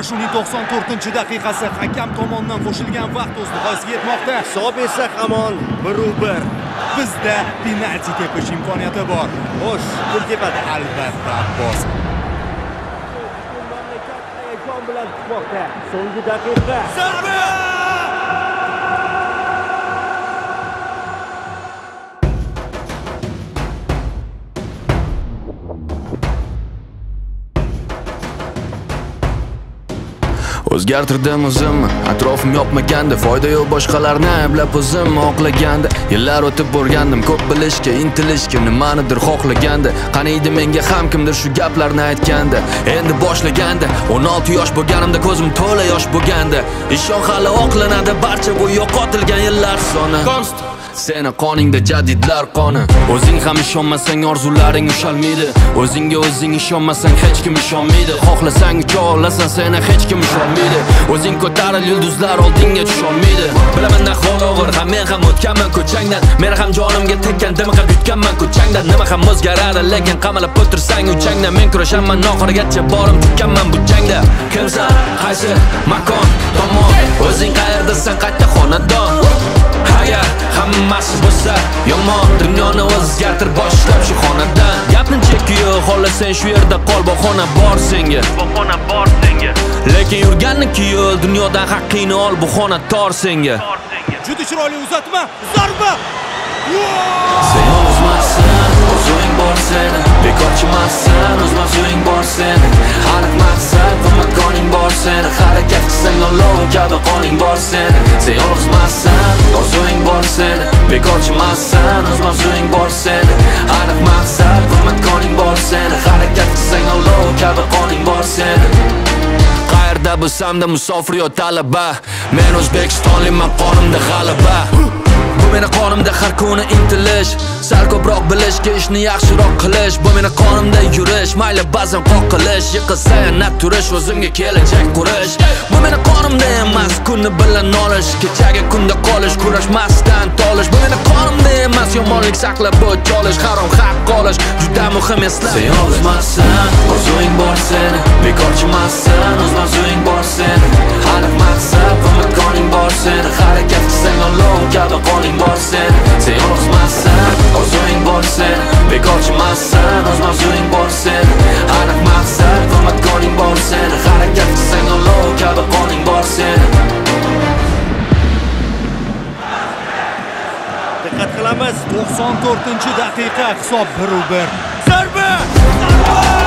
Uchrashuvning 94-daqiqasi hakam tomonidan qo'shilgan vaqt o'z nihoyasiga yetmoqda. Hisob esa hamon 1-1. Bizda penalti tepish imkoniyati bor. Xo'sh, pul tepada. Albatta, Abbos. Bilan kutmoqda. So'nggi daqiqa. Zarba! O'zgartirdim o'zimni atrofim yopmaganda foyda yo'q boshqalarni ayblab o'zim oqlaganda. Yillar o'tib o'rgandim ko'p bilishga intilishga nimanidir xohlaganda. Qani edi menga ham kimdir shu gaplarni aytganda. Endi boshlaganda 16 yosh bo'lganimda ko'zim to'la yosh bo'lganda. Ishon hali oqlanadi barcha bu yo'qotilgan yillar soni. Seni qoningda jadidlar qoni. O'zing ham ishonmasang orzularing ushalmaydi. O'zingga o'zing ishonmasang hech kim ishonmaydi. Xohlasang ucha olasan seni hech kim ishonmaydi. O'zing ko'taril yulduzlar oldingga tusholmaydi. Bilaman ahvol og'ir ham men ham o'tganman ko'changdan. Men ham jonimga tekkan dimiqib yutganman ko'changdan. Nima ham o'zgaradi lekin qamalib o'tirsang uchangdan Men kurashaman oxirigacha borim tutganman bu jangda Kimsan, qaysi makon, tomon? O'zing qayerdasan qayta xonadon? Agar hammasi bo'lsa yomon Dunyoni o'zgartir boshlab shu xonadan. Gapni chekiyo xohlasang shu yerda qol Bahona bor senga. Bahona bor senga. Lekin yurganniki yo'l dunyodan haqqingni ol Bu xona tor senga. Juda chiroyli uzatma. Zarba! Sen yolg'izmassan, o'z o'ying bor seni Bekorchimassan, o'z mavzuing bor seni Aniq maqsad va makoning bor seni Harakat qilsang olov kabi qoning bor seni Sen Bekorchimassan, o'z mavzuing bor seni Aniq maqsad va bor seni Harakat qilsang olov kabi qoning bor seni Qayerda bo'lsamda musofir yo talaba. Men O'zbekistonliman qonimda g'alaba Bu meni qonimda har kuni intilish Sal ko'proq bilishga ishni yaxshiroq qilish Bu meni qonimda yurish. Mayli ba'zan qoqilish Yiqilsa yana turish O'zimga kelajak qurish Bu meni qonimda emas Kunni bilan olish Kechagi kunda qolish Kurashmasdan tolish Bu meni qonimda emas Yomonlik saqlab o'ch olish Harom haq olish Juda muhim esla Sen yolg'izmassan orzuing bor seni Bekorchimassan O'z mavzuing bor seni hali maqsad va makoning bor seni Harakat qilsang olov kabi qoning bor seni Sen yolg'izmassan orzuing bor seni Bekorchimassan O'z mavzuing bor seni Aniq maqsad va makoning bor seni qilamiz 94 daqiqa hisob 1-1. Zarba! Zarba!